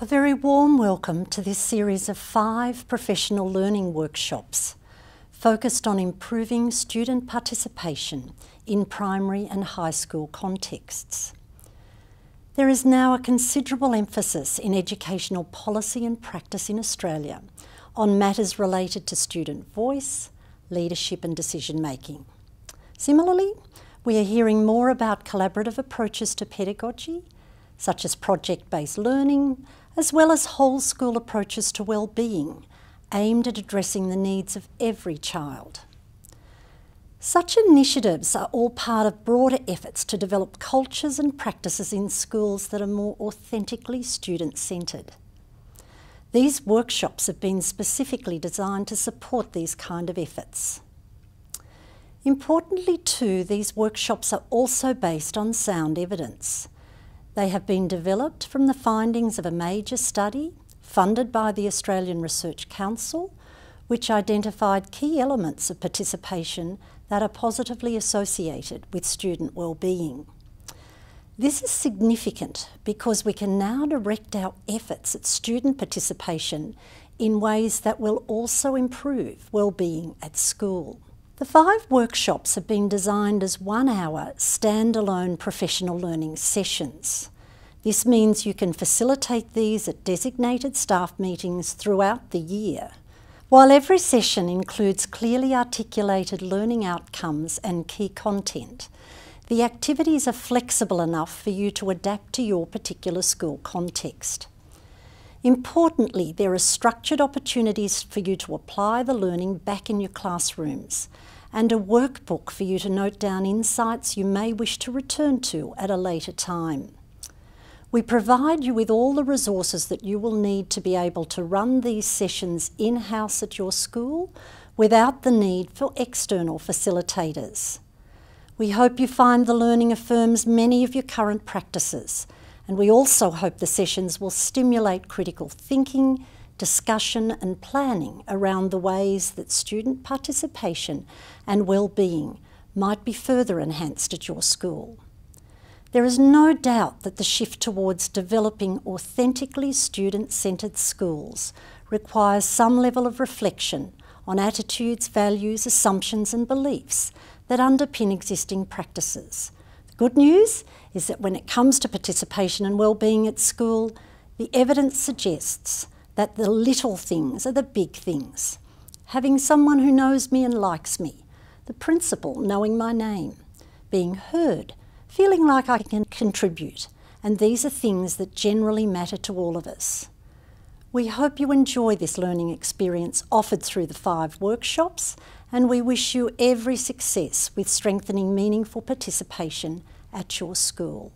A very warm welcome to this series of five professional learning workshops focused on improving student participation in primary and high school contexts. There is now a considerable emphasis in educational policy and practice in Australia on matters related to student voice, leadership and decision making. Similarly, we are hearing more about collaborative approaches to pedagogy, such as project-based learning, as well as whole school approaches to well-being aimed at addressing the needs of every child. Such initiatives are all part of broader efforts to develop cultures and practices in schools that are more authentically student-centred. These workshops have been specifically designed to support these kind of efforts. Importantly too, these workshops are also based on sound evidence. They have been developed from the findings of a major study funded by the Australian Research Council, which identified key elements of participation that are positively associated with student well-being. This is significant because we can now direct our efforts at student participation in ways that will also improve well-being at school. The five workshops have been designed as one hour standalone professional learning sessions. This means you can facilitate these at designated staff meetings throughout the year. While every session includes clearly articulated learning outcomes and key content, the activities are flexible enough for you to adapt to your particular school context. Importantly, there are structured opportunities for you to apply the learning back in your classrooms and a workbook for you to note down insights you may wish to return to at a later time. We provide you with all the resources that you will need to be able to run these sessions in-house at your school without the need for external facilitators. We hope you find the learning affirms many of your current practices and we also hope the sessions will stimulate critical thinking, discussion and planning around the ways that student participation and well-being might be further enhanced at your school. There is no doubt that the shift towards developing authentically student-centred schools requires some level of reflection on attitudes, values, assumptions and beliefs that underpin existing practices. Good news is that when it comes to participation and well-being at school, the evidence suggests that the little things are the big things. Having someone who knows me and likes me, the principal knowing my name, being heard, feeling like I can contribute, and these are things that generally matter to all of us. We hope you enjoy this learning experience offered through the five workshops, and we wish you every success with strengthening meaningful participation at your school.